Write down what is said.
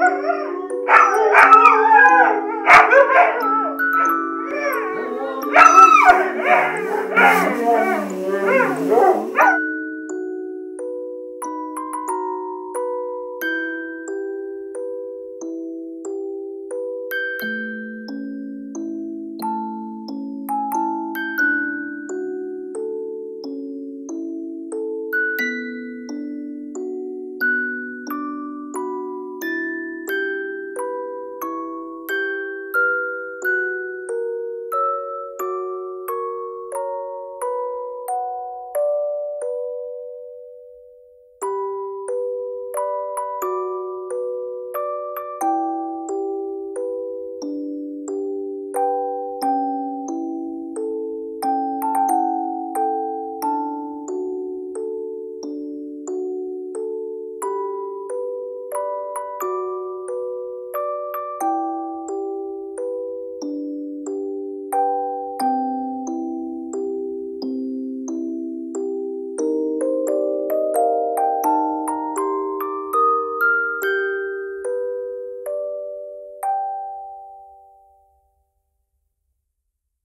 Ha ha